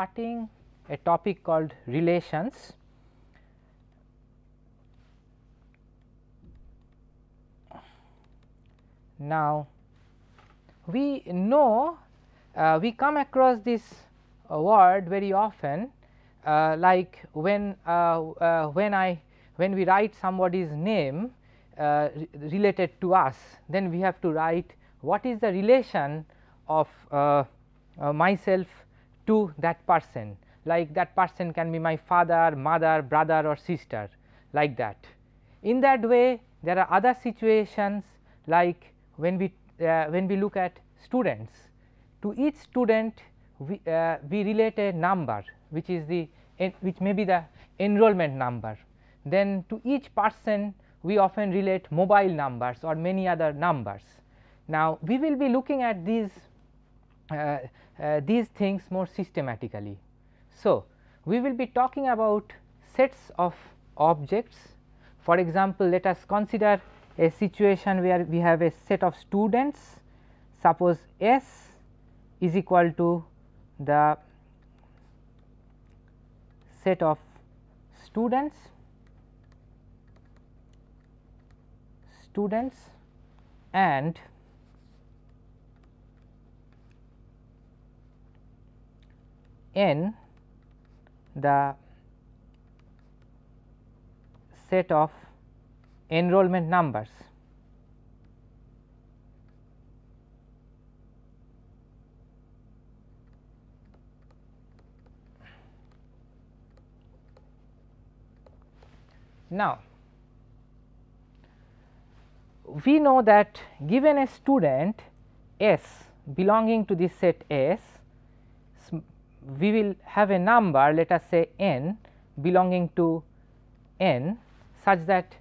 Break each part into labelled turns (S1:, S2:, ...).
S1: starting a topic called relations. Now, we know uh, we come across this uh, word very often uh, like when uh, uh, when I when we write somebody's name uh, related to us then we have to write what is the relation of myself to that person like that person can be my father, mother, brother or sister like that. In that way there are other situations like when we uh, when we look at students to each student we, uh, we relate a number which is the which may be the enrollment number. Then to each person we often relate mobile numbers or many other numbers. Now, we will be looking at these uh, Uh, these things more systematically. So, we will be talking about sets of objects. For example, let us consider a situation where we have a set of students. Suppose S is equal to the set of students. Students and n the set of enrollment numbers. Now, we know that given a student S belonging to this set S, we will have a number let us say n belonging to n such that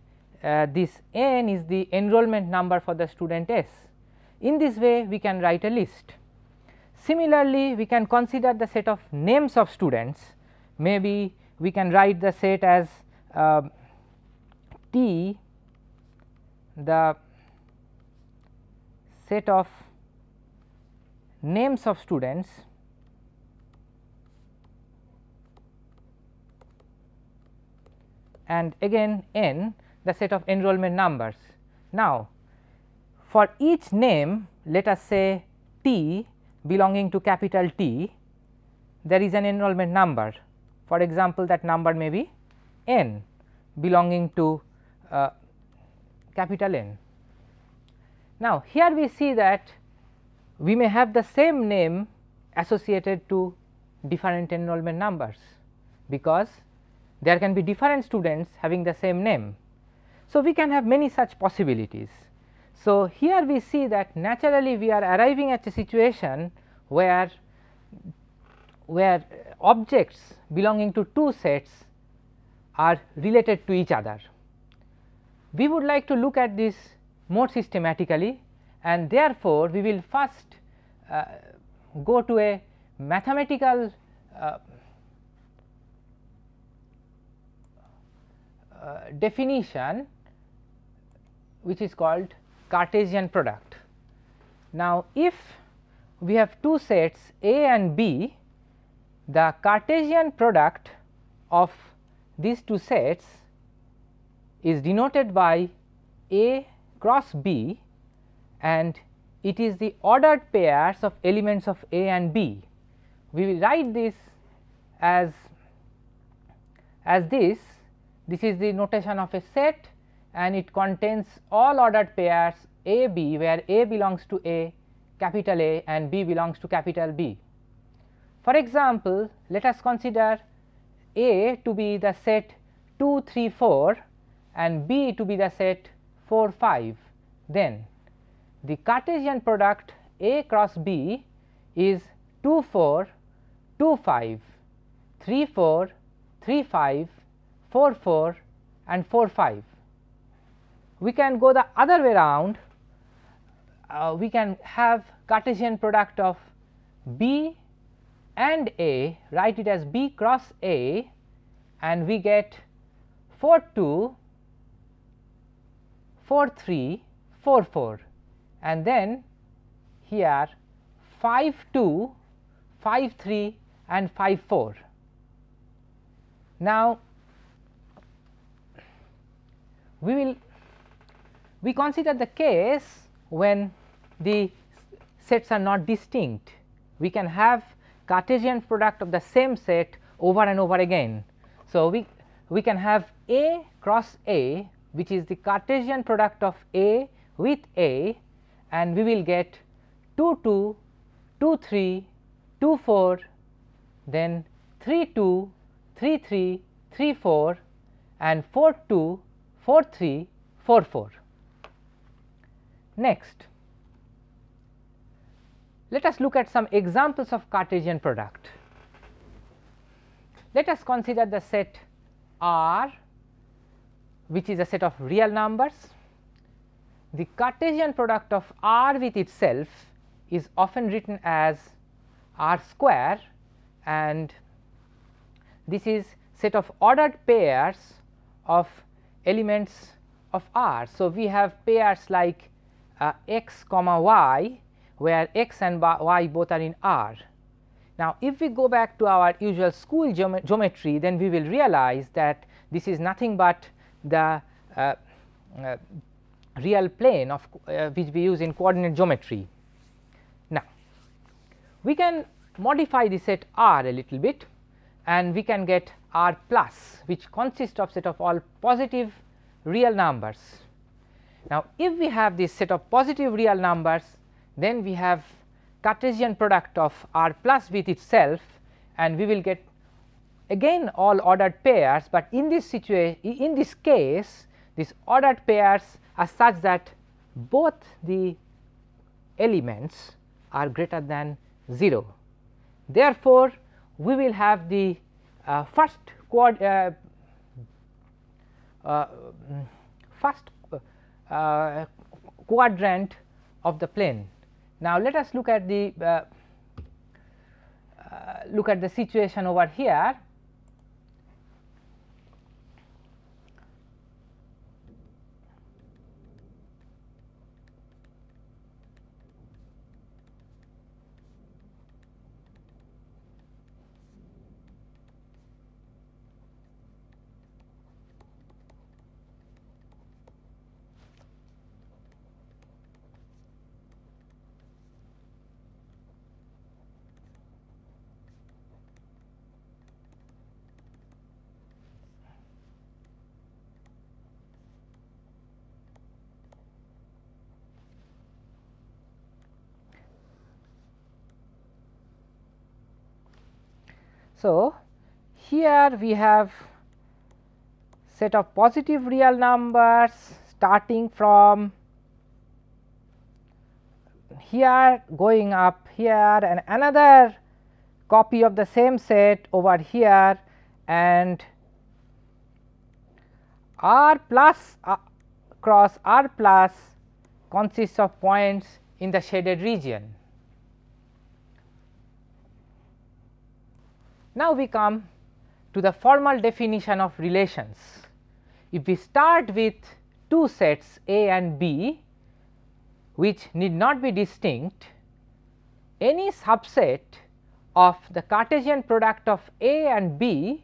S1: uh, this n is the enrollment number for the student S. In this way we can write a list. Similarly, we can consider the set of names of students maybe we can write the set as uh, T the set of names of students and again n the set of enrollment numbers. Now, for each name let us say T belonging to capital T there is an enrollment number for example, that number may be n belonging to uh, capital N. Now, here we see that we may have the same name associated to different enrollment numbers, because there can be different students having the same name. So, we can have many such possibilities. So, here we see that naturally we are arriving at a situation where where objects belonging to two sets are related to each other. We would like to look at this more systematically and therefore, we will first uh, go to a mathematical uh, uh, Uh, definition which is called Cartesian product. Now, if we have two sets A and B, the Cartesian product of these two sets is denoted by A cross B and it is the ordered pairs of elements of A and B. We will write this as as this, this is the notation of a set and it contains all ordered pairs A B where A belongs to A capital A and B belongs to capital B. For example, let us consider A to be the set 2 3 4 and B to be the set 4 5 then the Cartesian product A cross B is 2 4 2 5 3 4 3 5 4 4 and 4 5. We can go the other way around uh, we can have Cartesian product of B and A write it as B cross A and we get 4 2 4 3 4 4 and then here 5 2 5 3 and 5 4. Now, we will we consider the case when the sets are not distinct. We can have Cartesian product of the same set over and over again. So, we, we can have A cross A which is the Cartesian product of A with A and we will get 2 2, 2 3, 2 4, then 3 2, 3 3, 3 4 and 4 2, 4 3, 4 4. Next, let us look at some examples of Cartesian product. Let us consider the set R which is a set of real numbers. The Cartesian product of R with itself is often written as R square and this is set of ordered pairs of elements of R. So, we have pairs like uh, x comma y where x and y both are in R. Now, if we go back to our usual school geom geometry then we will realize that this is nothing but the uh, uh, real plane of uh, which we use in coordinate geometry. Now, we can modify the set R a little bit and we can get R plus which consists of set of all positive real numbers. Now, if we have this set of positive real numbers then we have Cartesian product of R plus with itself and we will get again all ordered pairs, but in this situation in this case these ordered pairs are such that both the elements are greater than 0. Therefore, we will have the first quad uh, uh, first uh, quadrant of the plane. Now, let us look at the uh, uh, look at the situation over here So, here we have set of positive real numbers starting from here going up here and another copy of the same set over here and r plus uh, cross r plus consists of points in the shaded region. Now, we come to the formal definition of relations. If we start with two sets A and B which need not be distinct, any subset of the Cartesian product of A and B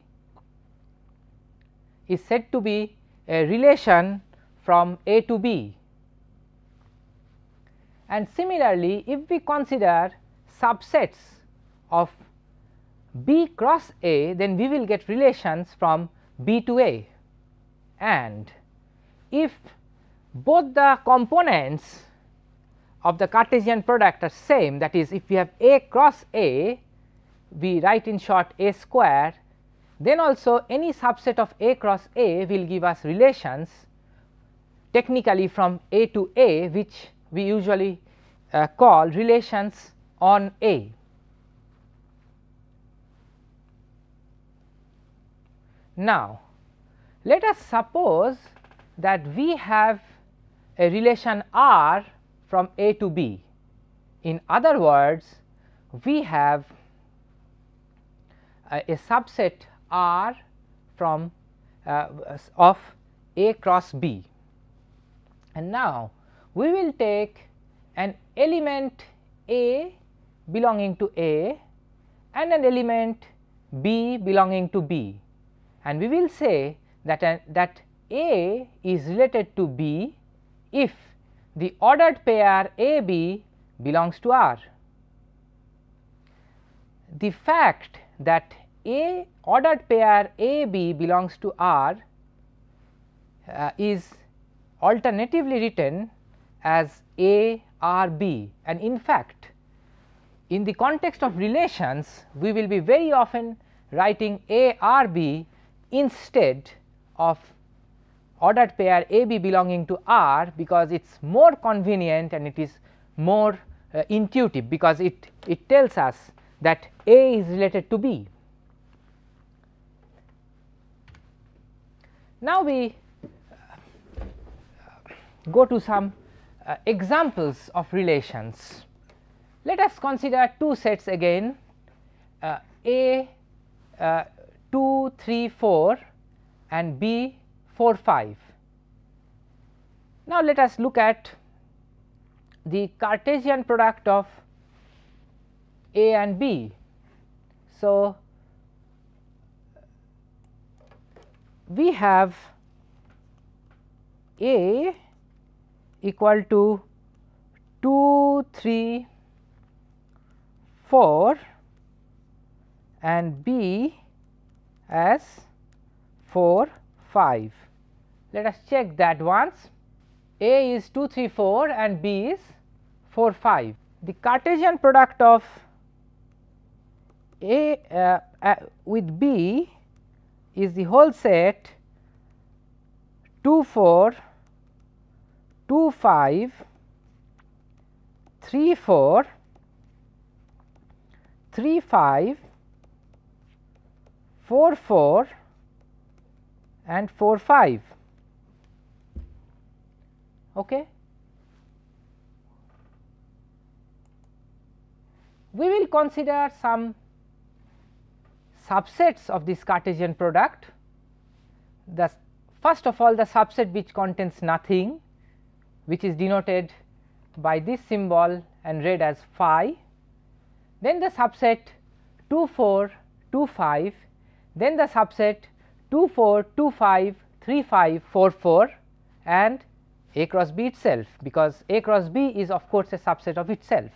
S1: is said to be a relation from A to B. And similarly, if we consider subsets of B cross A then we will get relations from B to A and if both the components of the Cartesian product are same that is if we have A cross A we write in short A square then also any subset of A cross A will give us relations technically from A to A which we usually uh, call relations on A. Now, let us suppose that we have a relation R from A to B. In other words, we have a, subset R from uh, of A cross B. And now, we will take an element A belonging to A and an element B belonging to B and we will say that, that A is related to B if the ordered pair A B belongs to R. The fact that A ordered pair A B belongs to R uh, is alternatively written as A R B and in fact in the context of relations we will be very often writing A R B instead of ordered pair A B belonging to R because it is more convenient and it is more uh, intuitive because it, it tells us that A is related to B. Now, we uh, go to some uh, examples of relations. Let us consider two sets again uh, A uh, 2 3 4 and B 4 5. Now, let us look at the Cartesian product of A and B. So, we have A equal to 2 3 4 and B as 4 5. Let us check that once A is 2 3 4 and B is 4 5. The Cartesian product of A uh, uh, with B is the whole set 2 4 2 5 3 4 3 5 4 4 and 4 5 okay? We will consider some subsets of this Cartesian product. The first of all the subset which contains nothing which is denoted by this symbol and read as phi, then the subset 2 4 2 5, then the subset 2 4 2 5 3 5 4 4 and A cross B itself because A cross B is of course a subset of itself.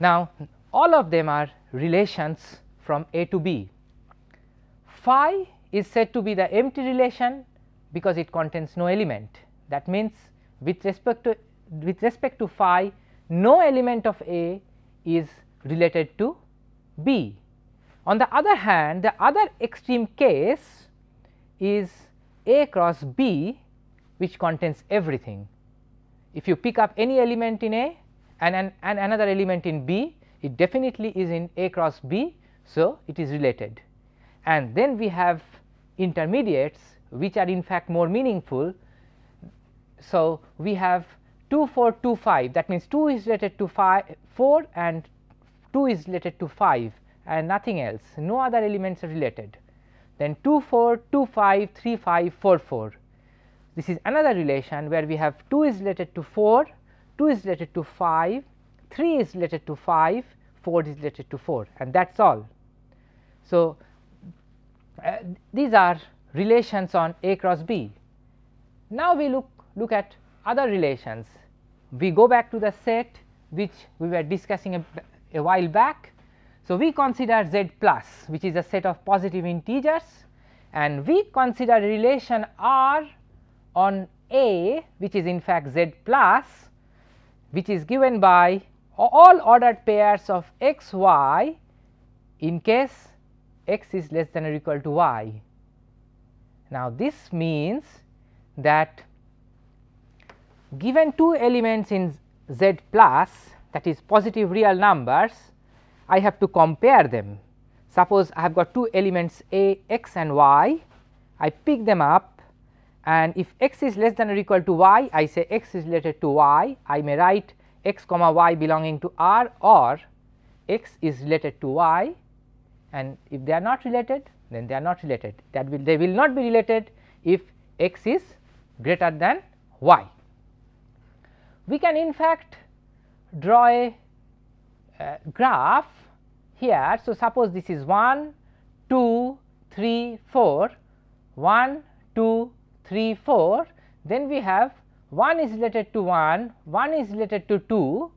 S1: Now, all of them are relations from A to B. Phi is said to be the empty relation because it contains no element. That means, with respect to with respect to phi no element of A is related to B. On the other hand, the other extreme case is A cross B which contains everything. If you pick up any element in A and, an, and another element in B, it definitely is in A cross B. So, it is related and then we have intermediates which are in fact more meaningful. So, we have 2 4 2 5 that means 2 is related to 5 4 and 2 is related to 5 and nothing else no other elements are related. Then 2 4 2 5 3 5 4 4 this is another relation where we have 2 is related to 4 2 is related to 5 3 is related to 5 4 is related to 4 and that is all. So, uh, these are relations on A cross B. Now, we look look at other relations. We go back to the set which we were discussing a, a while back. So, we consider Z plus which is a set of positive integers and we consider relation R on A which is in fact Z plus which is given by all ordered pairs of x y in case x is less than or equal to y. Now, this means that given two elements in z plus that is positive real numbers, I have to compare them. Suppose I have got two elements a x and y, I pick them up and if x is less than or equal to y, I say x is related to y, I may write x comma y belonging to r or x is related to y and if they are not related then they are not related that will they will not be related if x is greater than y. We can in fact draw a uh, graph here. So, suppose this is 1, 2, 3, 4, 1, 2, 3, 4, then we have 1 is related to 1, 1 is related to 2,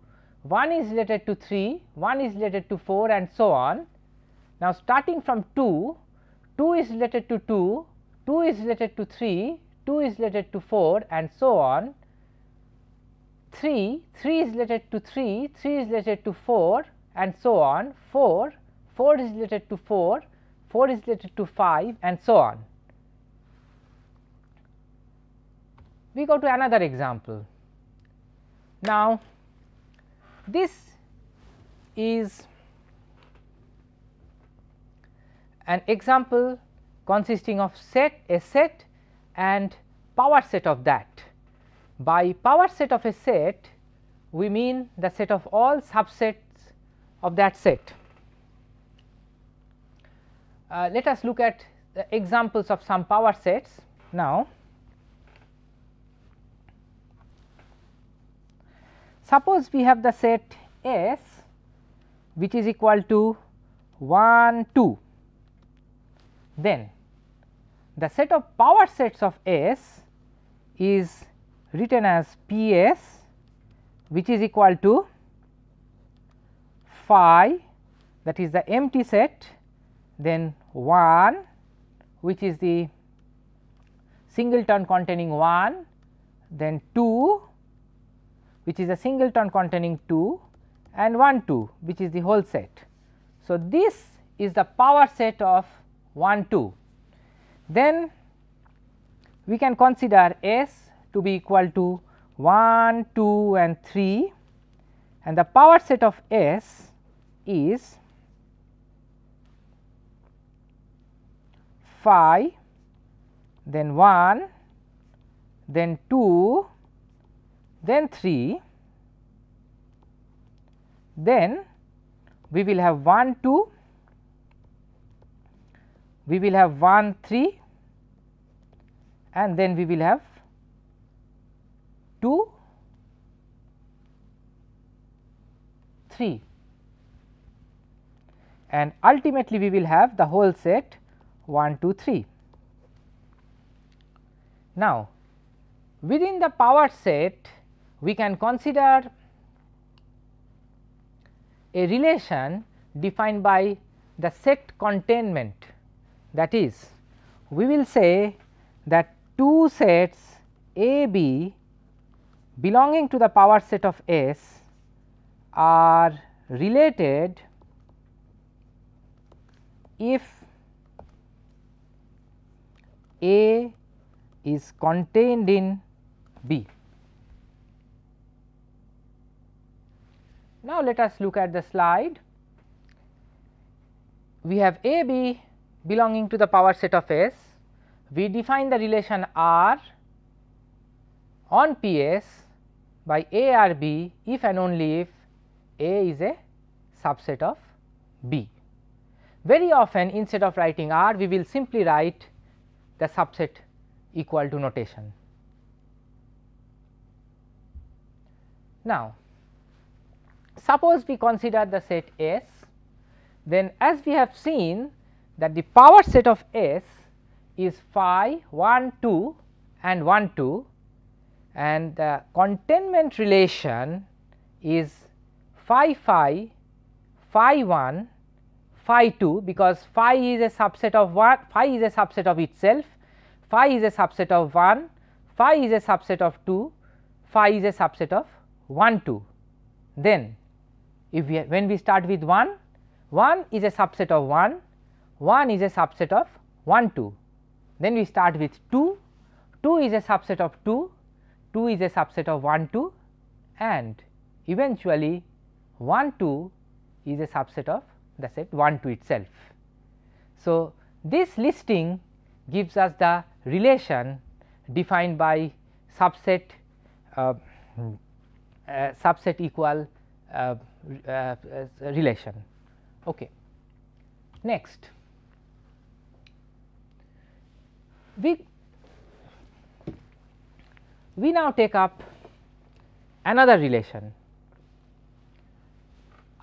S1: 1 is related to 3, 1 is related to 4 and so on. Now, starting from 2, 2 is related to 2, 2 is related to 3, 2 is related to 4 and so on. 3, 3 is related to 3, 3 is related to 4 and so on, 4, 4 is related to 4, 4 is related to 5 and so on. We go to another example. Now, this is an example consisting of set a set and power set of that. By power set of a set, we mean the set of all subsets of that set. Uh, let us look at the examples of some power sets now. Suppose we have the set S which is equal to 1 2 then the set of power sets of S is written as P S which is equal to phi that is the empty set then 1 which is the singleton containing 1 then 2 which is a singleton containing 2 and 1 2 which is the whole set. So, this is the power set of 1 2. Then we can consider S to be equal to 1 2 and 3 and the power set of S is phi then 1 then 2 then 3 then we will have 1 2 we will have 1 3 and then we will have 2 3 and ultimately we will have the whole set 1 2 3. Now, within the power set we can consider a relation defined by the set containment that is we will say that two sets A B belonging to the power set of S are related if A is contained in B. Now, let us look at the slide. We have A B belonging to the power set of S. We define the relation R on P S by A R B if and only if A is a subset of B. Very often instead of writing R we will simply write the subset equal to notation. Now, suppose we consider the set S then as we have seen that the power set of S is phi 1 2 and 1 2 and the containment relation is phi phi phi 1 phi 2 because phi is a subset of what phi is a subset of itself phi is a subset of 1 phi is a subset of 2 phi is a subset of 1 2 then if we when we start with 1 1 is a subset of 1 1 is a subset of 1 2 then we start with 2 2 is a subset of 2 2 is a subset of 1 2 and eventually 1 2 is a subset of the set 1 2 itself. So, this listing gives us the relation defined by subset uh, uh, subset equal uh, uh relation. Okay. Next, we we now take up another relation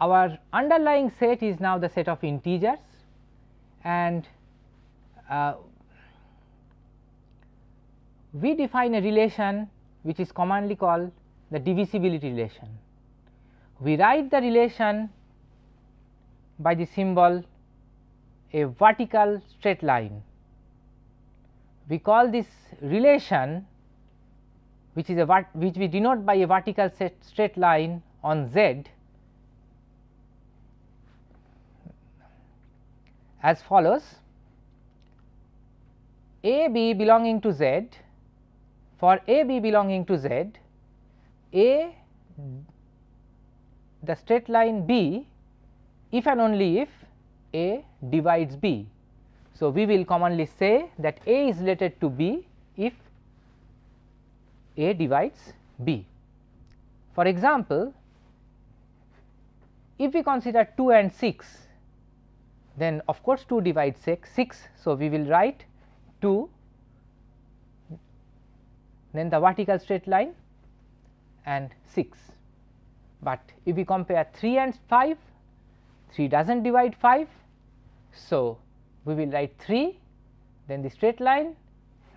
S1: our underlying set is now the set of integers and uh, we define a relation which is commonly called the divisibility relation. We write the relation by the symbol a vertical straight line. We call this relation which is a which we denote by a vertical straight line on z as follows a b belonging to z for a b belonging to z a the straight line b if and only if a divides b. So, we will commonly say that a is related to b if a divides b. For example, if we consider 2 and 6 then of course 2 divides 6, 6. So, we will write 2 then the vertical straight line and 6. But if we compare 3 and 5, 3 does not divide 5. So, we will write 3 then the straight line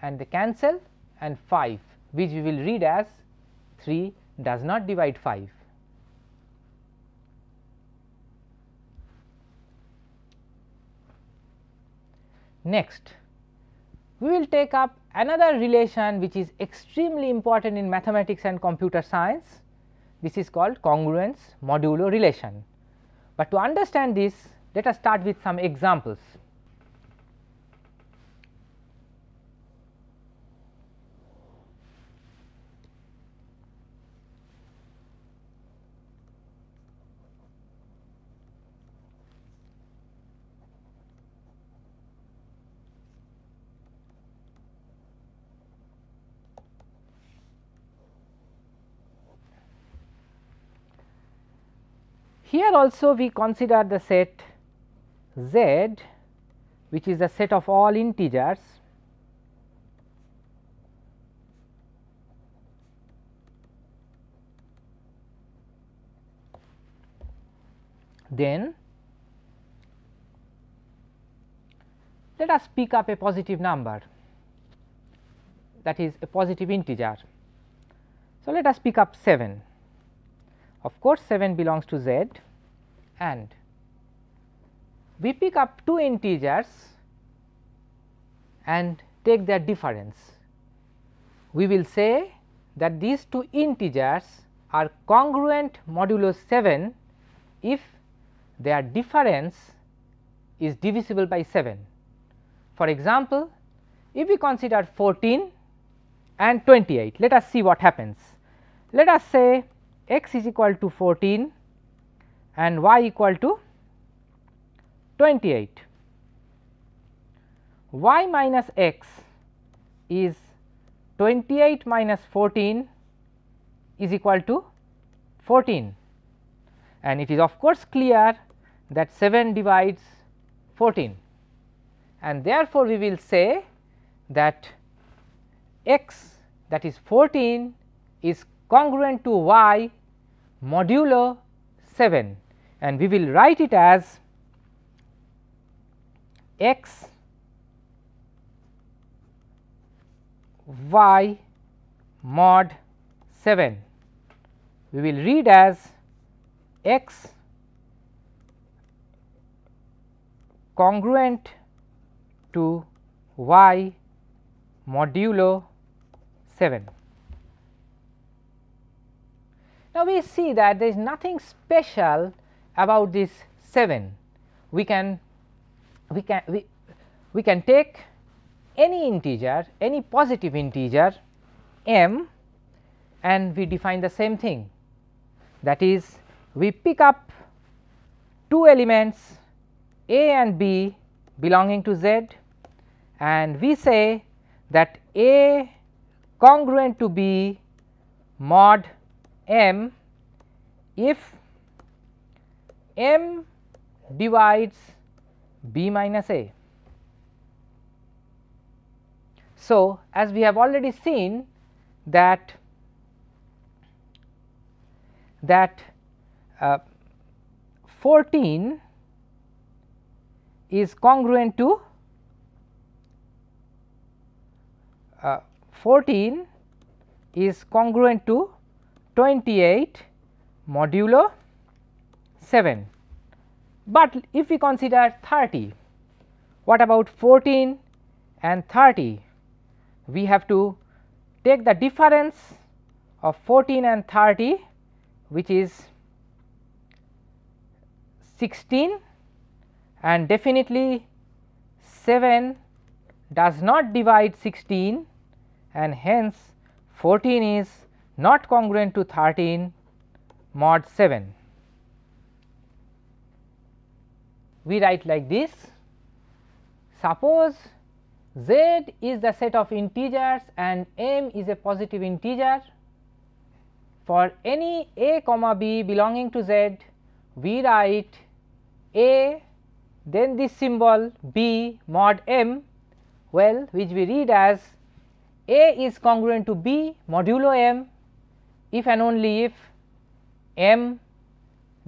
S1: and the cancel and 5 which we will read as 3 does not divide 5. Next, we will take up another relation which is extremely important in mathematics and computer science. This is called congruence modulo relation. But to understand this, let us start with some examples. Here also we consider the set Z which is the set of all integers then let us pick up a positive number that is a positive integer. So, let us pick up 7 of course, 7 belongs to z and we pick up two integers and take their difference. We will say that these two integers are congruent modulo 7 if their difference is divisible by 7. For example, if we consider 14 and 28, let us see what happens. Let us say x is equal to 14 and y equal to 28. y minus x is 28 minus 14 is equal to 14 and it is of course clear that 7 divides 14 and therefore, we will say that x that is 14 is congruent to y modulo 7 and we will write it as x y mod 7 we will read as x congruent to y modulo 7. Now, we see that there is nothing special about this 7. We can we can we, we can take any integer any positive integer m and we define the same thing that is we pick up two elements a and b belonging to z and we say that a congruent to b mod m if m divides b minus a. So, as we have already seen that that uh, 14 is congruent to uh, 14 is congruent to 28 modulo 7. But if we consider 30, what about 14 and 30? We have to take the difference of 14 and 30 which is 16 and definitely 7 does not divide 16 and hence 14 is not congruent to 13 mod 7. We write like this suppose z is the set of integers and m is a positive integer for any a comma b belonging to z we write a then this symbol b mod m well which we read as a is congruent to b modulo m if and only if m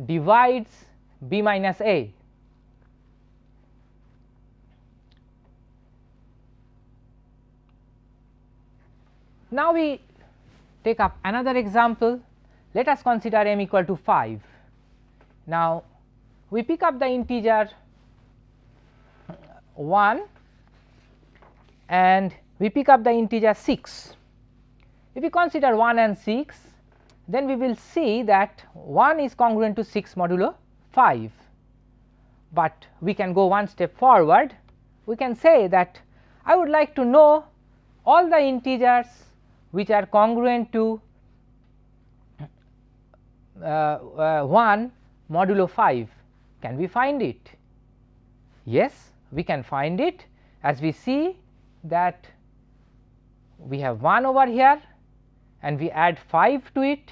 S1: divides b minus a. Now, we take up another example let us consider m equal to 5. Now, we pick up the integer 1 and we pick up the integer 6. If we consider 1 and 6 then we will see that 1 is congruent to 6 modulo 5, but we can go one step forward. We can say that I would like to know all the integers which are congruent to uh, uh, 1 modulo 5 can we find it? Yes, we can find it. As we see that we have 1 over here and we add 5 to it,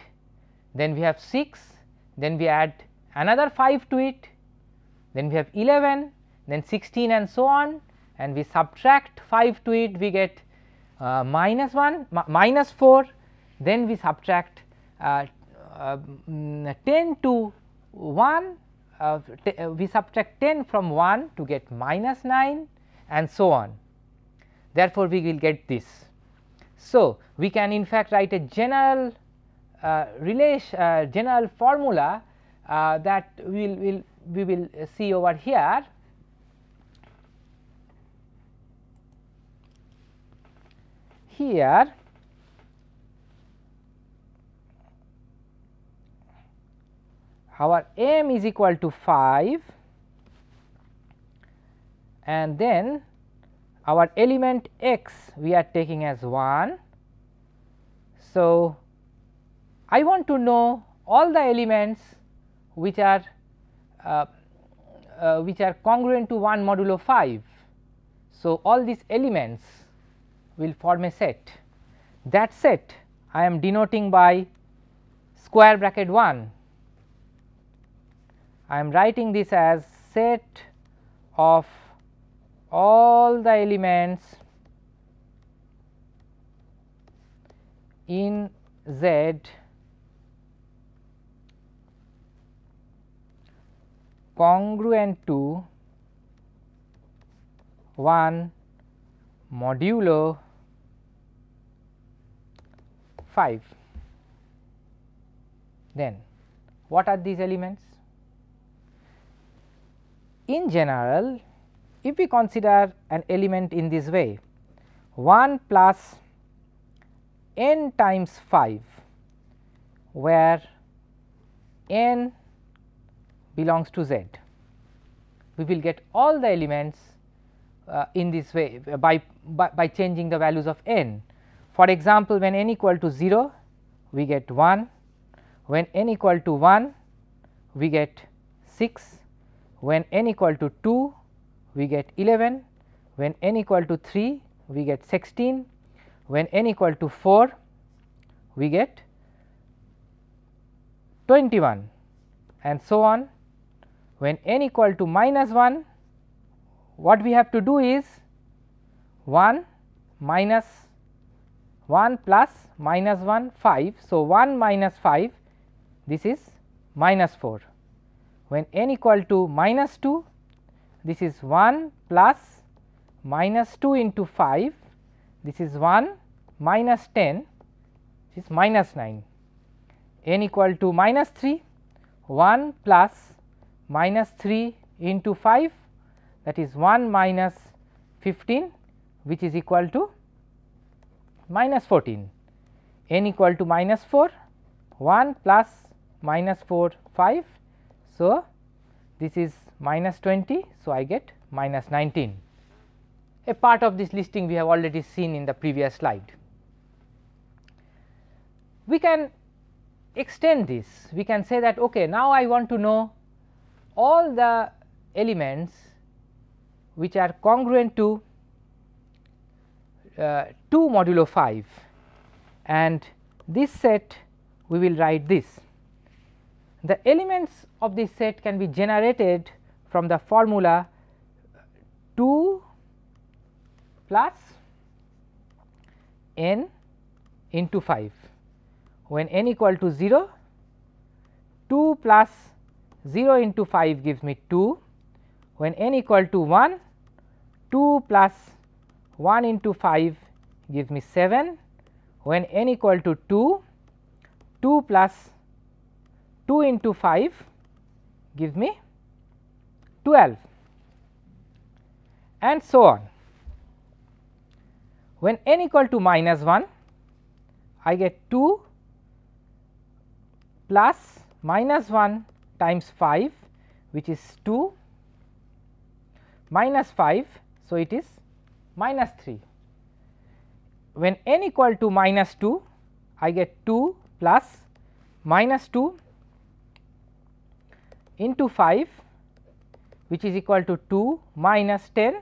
S1: then we have 6, then we add another 5 to it, then we have 11, then 16 and so on and we subtract 5 to it we get uh, minus 1 minus 4 then we subtract uh, uh, mm, 10 to 1 uh, uh, we subtract 10 from 1 to get minus 9 and so on. Therefore, we will get this. So, we can in fact write a general relation uh, general formula uh, that we will we'll, we will see over here. Here our m is equal to 5 and then our element x we are taking as 1. So, I want to know all the elements which are uh, uh, which are congruent to 1 modulo 5. So, all these elements will form a set that set I am denoting by square bracket 1 I am writing this as set of all the elements in Z congruent to 1 modulo 5. Then what are these elements? in general if we consider an element in this way 1 plus n times 5 where n belongs to z. We will get all the elements uh, in this way by, by, by changing the values of n. For example, when n equal to 0 we get 1, when n equal to 1 we get 6, when n equal to 2 we get 11, when n equal to 3 we get 16, when n equal to 4 we get 21 and so on. When n equal to minus 1 what we have to do is 1 minus 1 plus minus 1 5. So, 1 minus 5 this is minus 4 when n equal to minus 2 this is 1 plus minus 2 into 5 this is 1 minus 10 this is minus 9 n equal to minus 3 1 plus minus 3 into 5 that is 1 minus 15 which is equal to minus 14 n equal to minus 4 1 plus minus 4 5. So, this is minus 20. So, I get minus 19 a part of this listing we have already seen in the previous slide. We can extend this we can say that okay now I want to know all the elements which are congruent to uh, 2 modulo 5 and this set we will write this. The elements of this set can be generated from the formula 2 plus n into 5 when n equal to 0 2 plus 0 into 5 gives me 2 when n equal to 1 2 plus 1 into 5 gives me 7 when n equal to 2 2 plus 2 into 5 gives me 12 and so on. When n equal to minus 1 I get 2 plus minus 1 times 5 which is 2 minus 5. So, it is minus 3. When n equal to minus 2 I get 2 plus minus 2 into 5 which is equal to 2 minus 10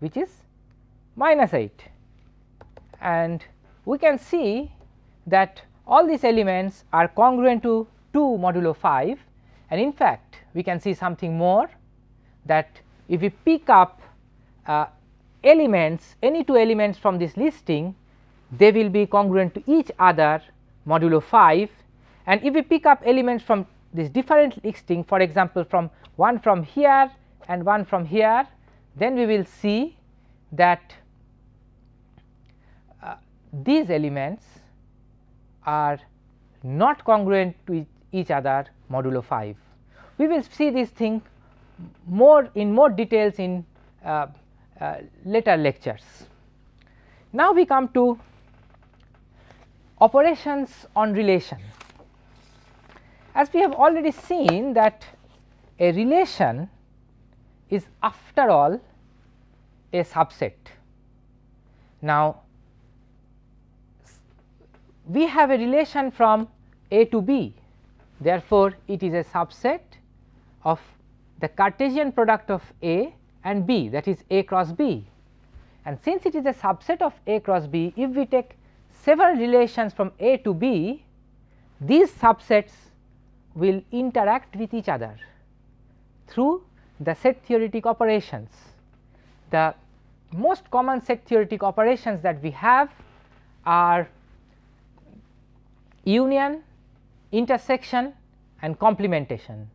S1: which is minus 8 and we can see that all these elements are congruent to 2 modulo 5 and in fact, we can see something more that if we pick up uh, elements any two elements from this listing they will be congruent to each other modulo 5 and if we pick up elements from this different listing for example, from one from here and one from here then we will see that uh, these elements are not congruent to each other modulo 5. We will see this thing more in more details in uh, uh, later lectures. Now, we come to operations on relation. As we have already seen that a relation is after all a subset. Now, we have a relation from A to B therefore, it is a subset of the Cartesian product of A and B that is A cross B and since it is a subset of A cross B if we take several relations from A to B these subsets will interact with each other through the set theoretic operations. The most common set theoretic operations that we have are union, intersection and complementation.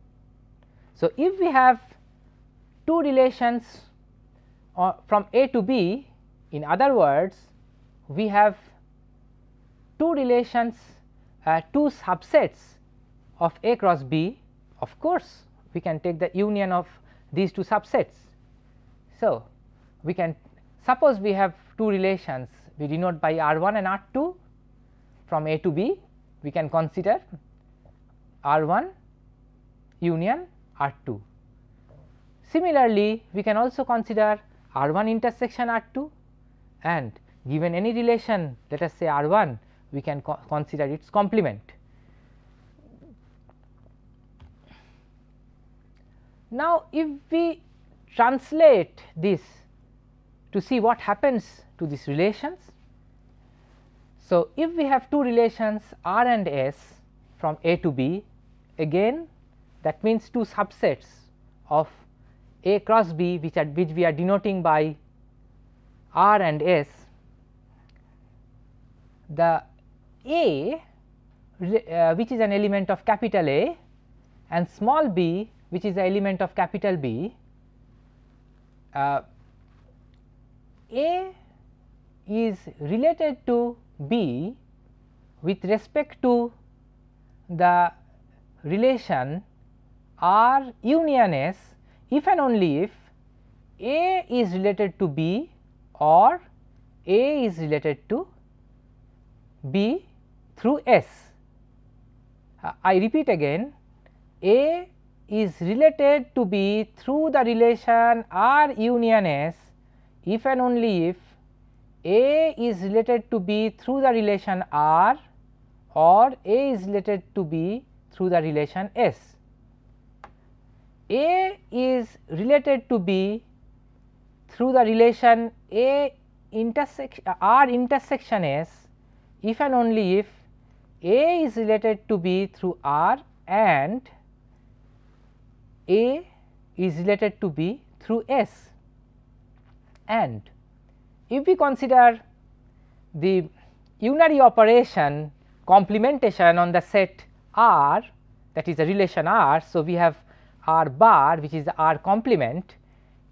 S1: So, if we have two relations uh, from A to B in other words we have two relations uh, two subsets of A cross B of course, we can take the union of these two subsets. So, we can suppose we have two relations we denote by R 1 and R 2 from A to B we can consider R 1 union R 2. Similarly, we can also consider R 1 intersection R 2 and given any relation let us say R 1 we can co consider its complement. Now, if we translate this to see what happens to these relations. So, if we have two relations R and S from A to B again that means two subsets of A cross B which are which we are denoting by R and S. The A uh, which is an element of capital A and small b which is the element of capital B, uh, A is related to B with respect to the relation R union S if and only if A is related to B or A is related to B through S. Uh, I repeat again A is related to B through the relation R union S if and only if A is related to B through the relation R or A is related to B through the relation S. A is related to B through the relation A intersection uh, R intersection S if and only if A is related to B through R and A is related to B through S and if we consider the unary operation complementation on the set R that is a relation R. So, we have R bar which is the R complement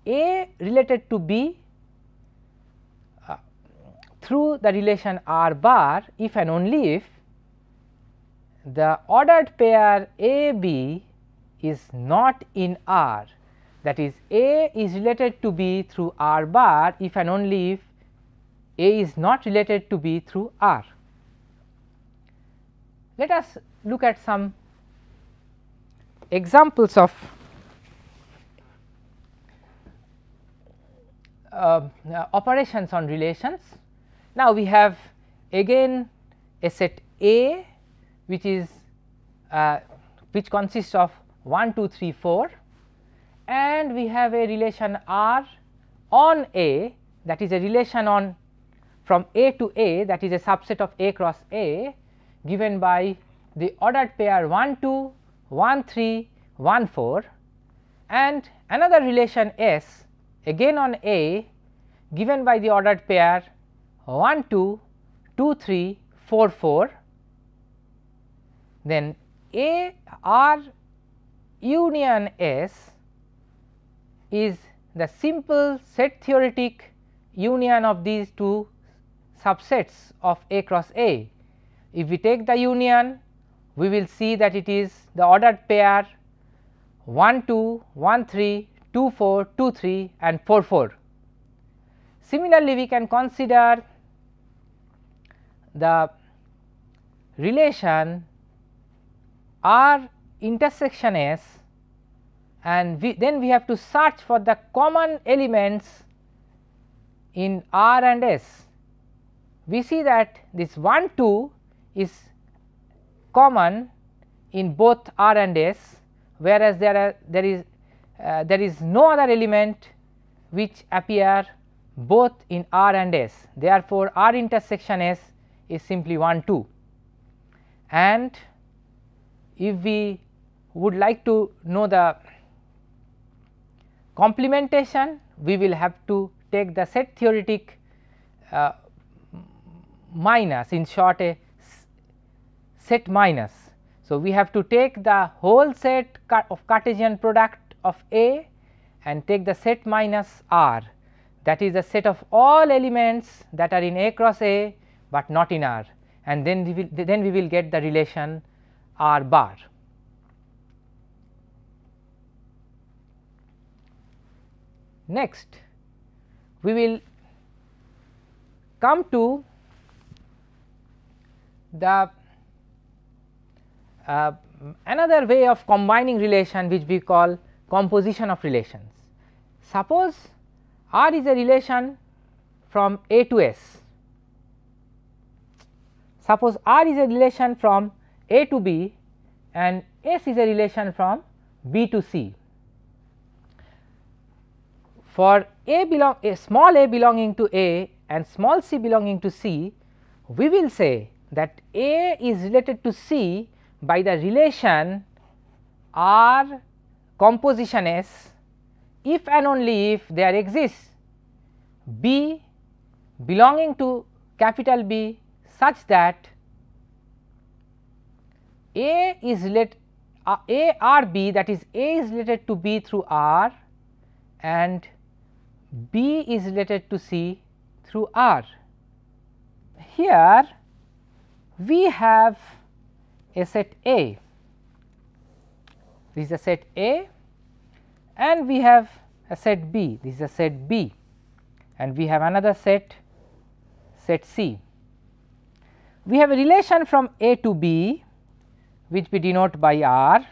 S1: A related to B uh, through the relation R bar if and only if the ordered pair A B is not in R that is A is related to B through R bar if and only if A is not related to B through R. Let us look at some examples of uh, uh, operations on relations. Now, we have again a set A which is uh, which consists of 1 2 3 4 and we have a relation R on A that is a relation on from A to A that is a subset of A cross A given by the ordered pair 1 2 1 3 1 4 and another relation S again on A given by the ordered pair 1 2 2 3 4 4 then A R union S is the simple set theoretic union of these two subsets of A cross A. If we take the union we will see that it is the ordered pair 1 2 1 3 2 4 2 3 and 4 4. Similarly, we can consider the relation R intersection S and we, then we have to search for the common elements in R and S. We see that this 1 2 is common in both R and S whereas there are there is uh, there is no other element which appear both in R and S. Therefore, R intersection S is simply 1 2 and if we would like to know the complementation we will have to take the set theoretic uh, minus in short a set minus. So, we have to take the whole set of Cartesian product of A and take the set minus R that is the set of all elements that are in A cross A, but not in R and then we will then we will get the relation R bar. Next we will come to the uh, another way of combining relation which we call composition of relations. Suppose R is a relation from A to S. Suppose R is a relation from A to B and S is a relation from B to C. For A belong a small a belonging to A and small c belonging to C, we will say that A is related to C by the relation R composition S if and only if there exists B belonging to capital B such that A is related uh, A R B that is A is related to B through R and B is related to C through R. Here we have a set A, this is a set A and we have a set B, this is a set B and we have another set set C. We have a relation from A to B which we denote by R,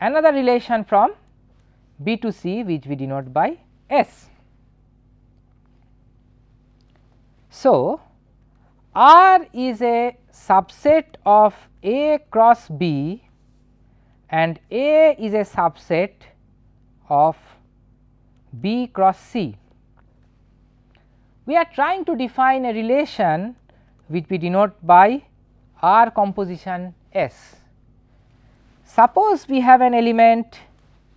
S1: another relation from B to C which we denote by S. So, R is a subset of A cross B and A is a subset of B cross C. We are trying to define a relation which we denote by R composition S. Suppose we have an element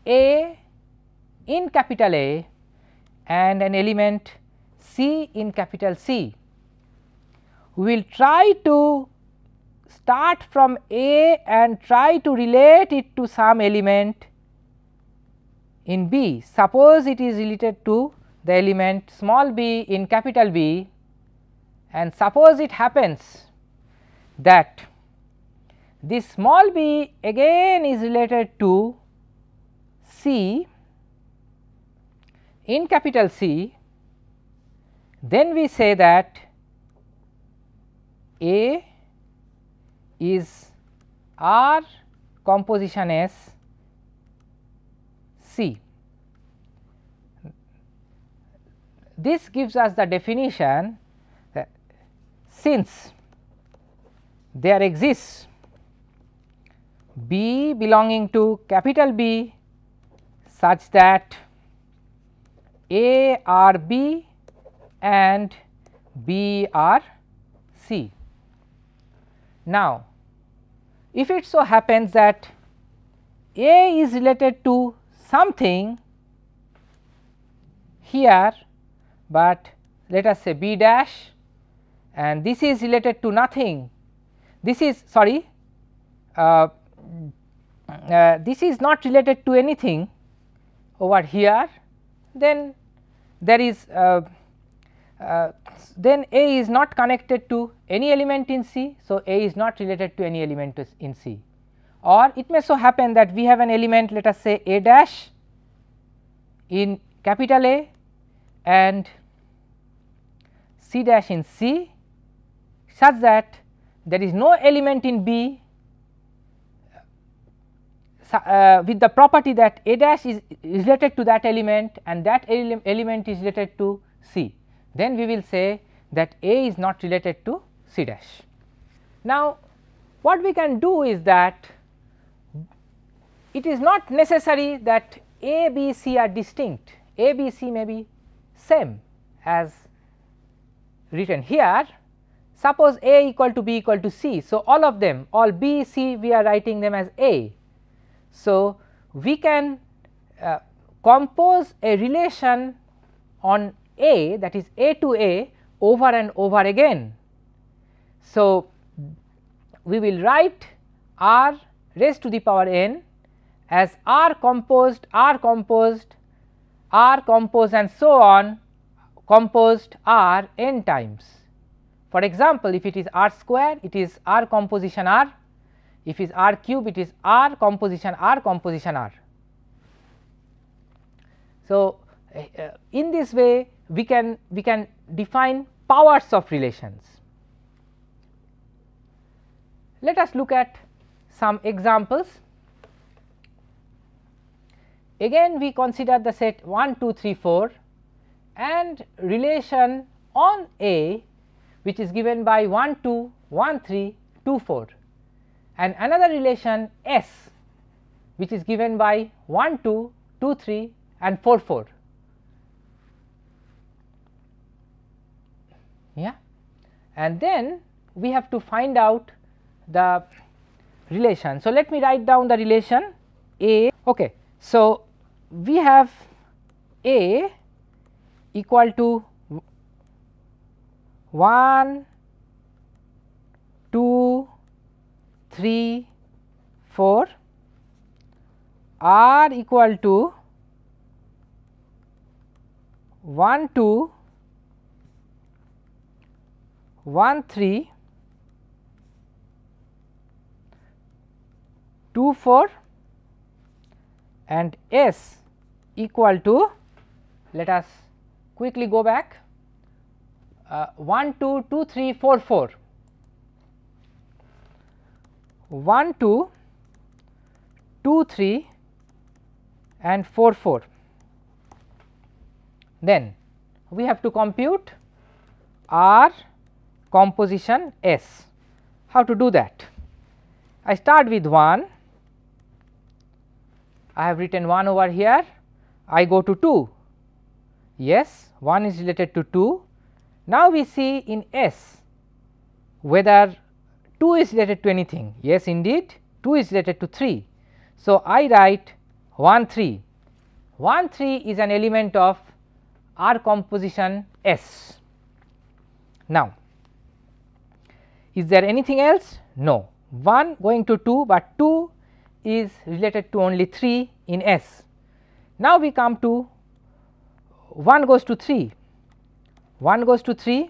S1: A in capital A and an element C in capital C. We will try to start from A and try to relate it to some element in B. Suppose it is related to the element small b in capital B and suppose it happens that this small b again is related to C in capital C, then we say that A is R composition S C. This gives us the definition since there exists B belonging to capital B such that A R B and B R C. Now, if it so happens that A is related to something here, but let us say B dash and this is related to nothing. This is sorry uh, uh, this is not related to anything over here then there is uh, uh, then A is not connected to any element in C. So, A is not related to any element in C or it may so happen that we have an element let us say A dash in capital A and C dash in C such that there is no element in B uh, with the property that A dash is related to that element and that ele element is related to C, then we will say that A is not related to C dash. Now, what we can do is that it is not necessary that A, B, C are distinct, A, B, C may be same as written here. Suppose A equal to B equal to C. So, all of them all B, C we are writing them as A so, we can uh, compose a relation on A that is A to A over and over again. So, we will write r raised to the power n as r composed, r composed, r composed and so on composed r n times. For example, if it is r square it is r composition r if it is R cube it is R composition R composition R. So, uh, in this way we can we can define powers of relations. Let us look at some examples. Again we consider the set 1 2 3 4 and relation on A which is given by 1 2 1 3 2 4 and another relation S which is given by 1 2 2 3 and 4 4 yeah and then we have to find out the relation. So, let me write down the relation A okay. So, we have A equal to 1 2 3, 4 R equal to 1 2 1 3 2 4 and S equal to let us quickly go back uh, 1 2 2 3 4 4 1 2 2 3 and 4 4 then we have to compute R composition S. How to do that? I start with 1, I have written 1 over here, I go to 2, yes 1 is related to 2. Now, we see in S whether 2 is related to anything, yes indeed 2 is related to 3. So, I write 1 3, 1 3 is an element of R composition S. Now, is there anything else? No, 1 going to 2, but 2 is related to only 3 in S. Now, we come to 1 goes to 3, 1 goes to 3,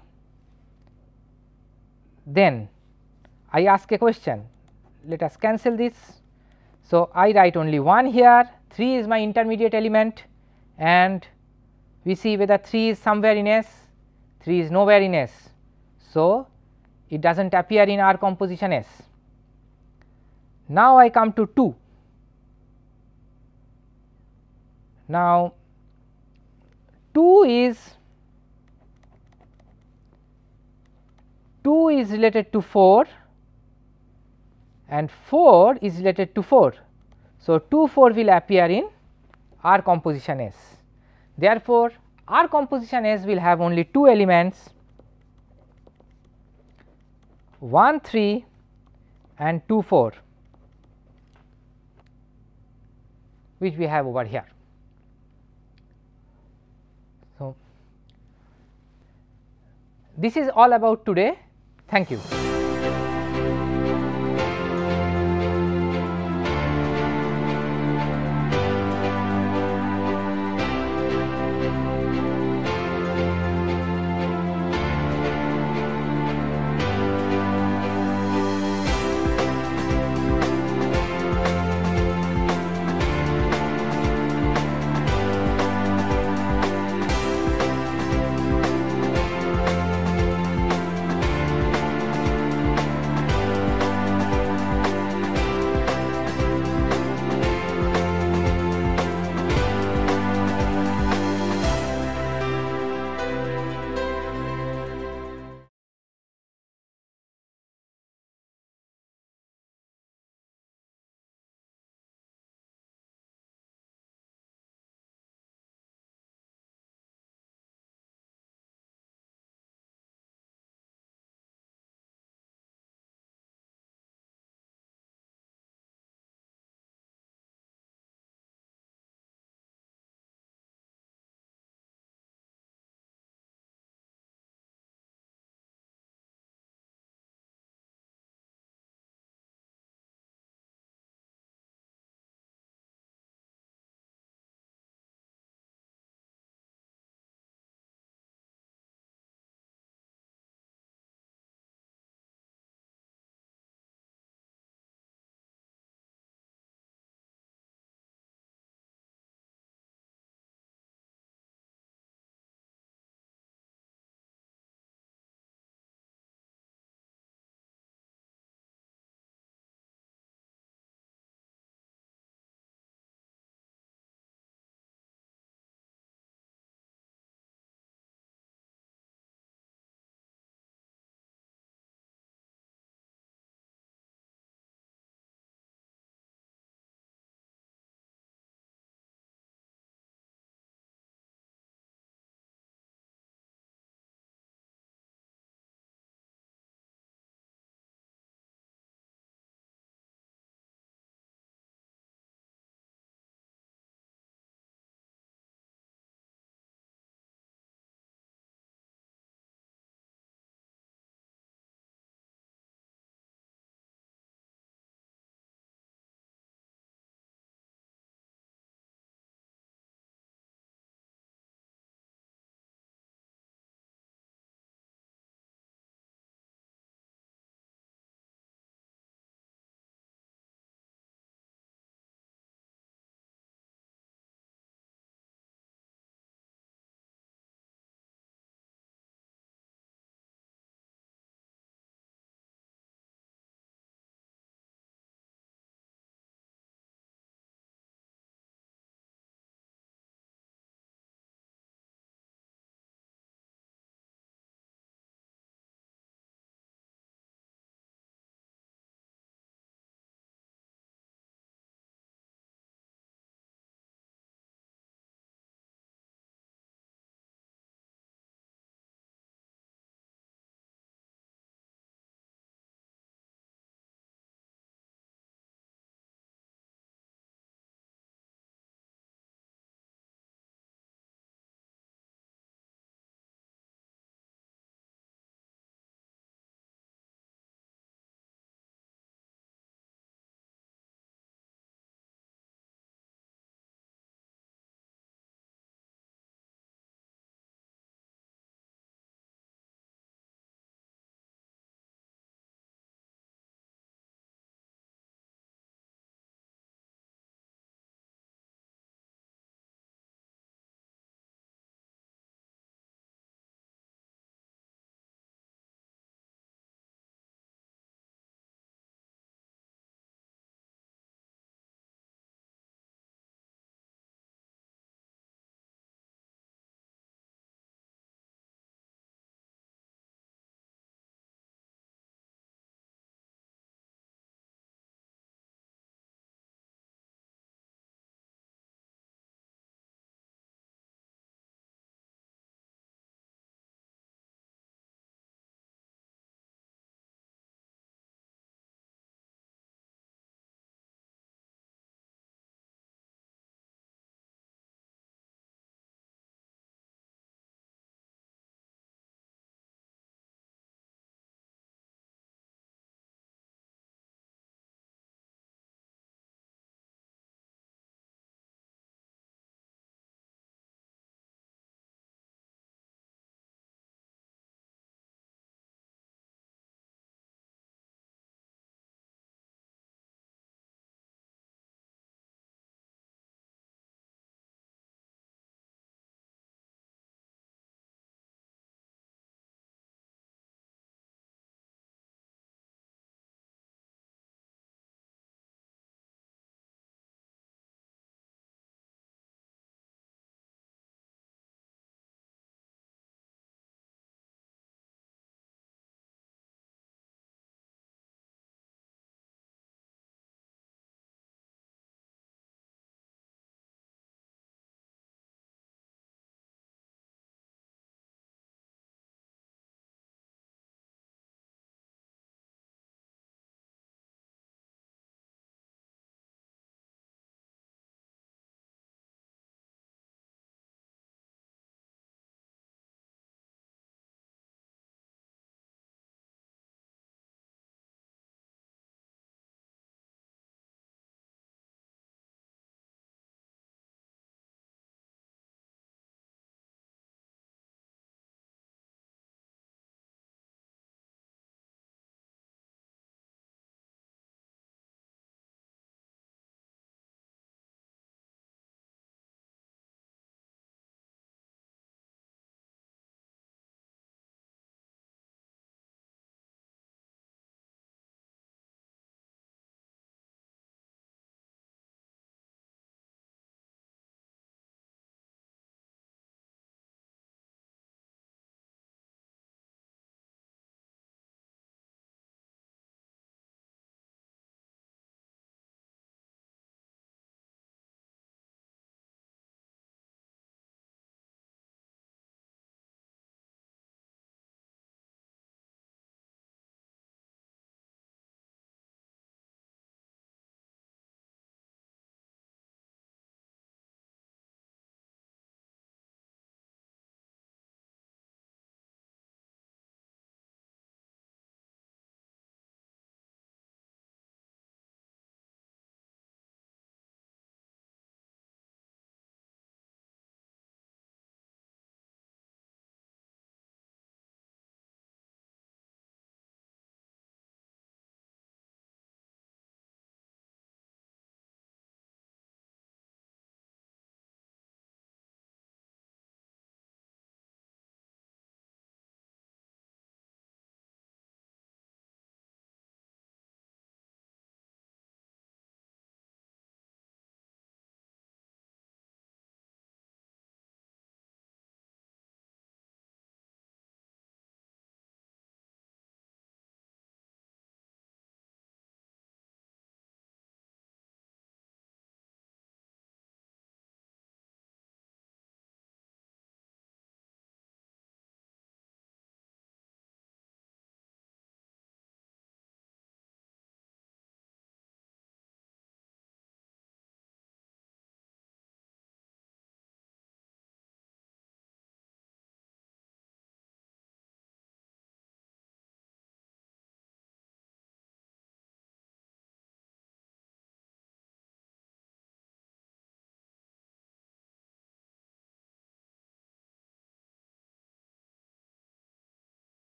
S1: then I ask a question, let us cancel this. So, I write only 1 here, 3 is my intermediate element and we see whether 3 is somewhere in S, 3 is nowhere in S. So, it does not appear in R composition S. Now, I come to 2. Now, 2 is 2 is related to 4 and 4 is related to 4. So, 2 4 will appear in R composition S. Therefore, R composition S will have only two elements 1 3 and 2 4 which we have over here. So, this is all about today thank you.